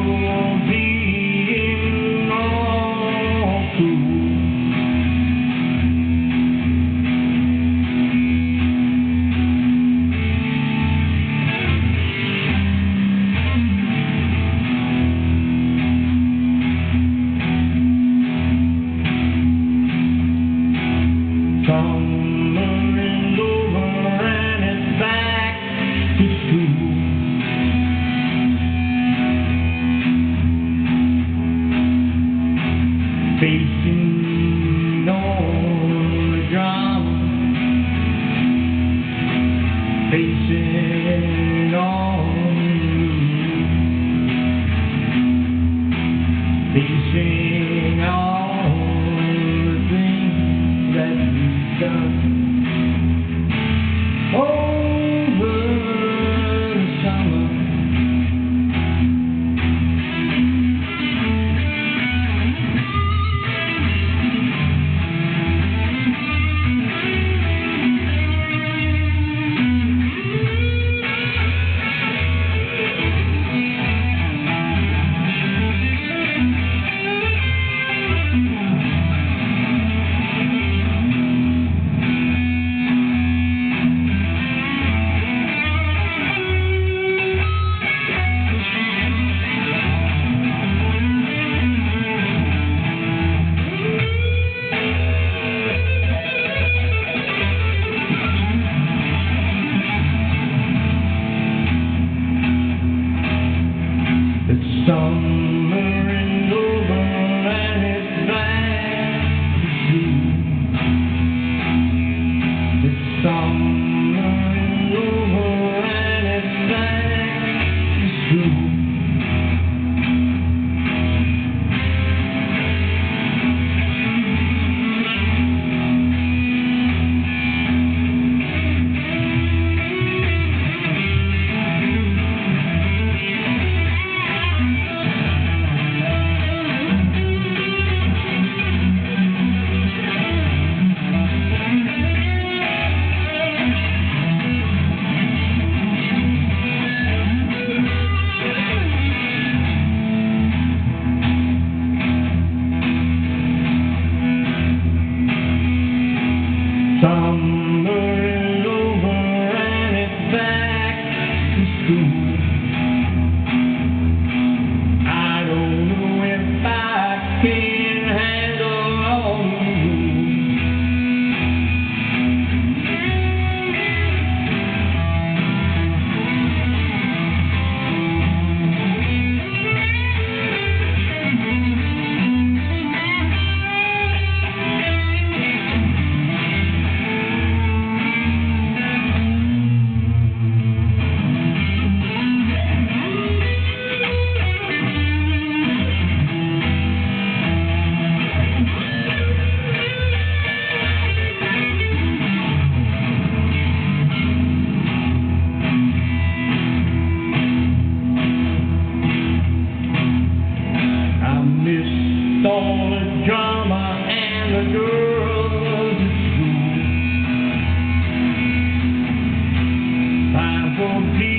won't be facing all the things that we've done all the drama and the girls is good. I will be.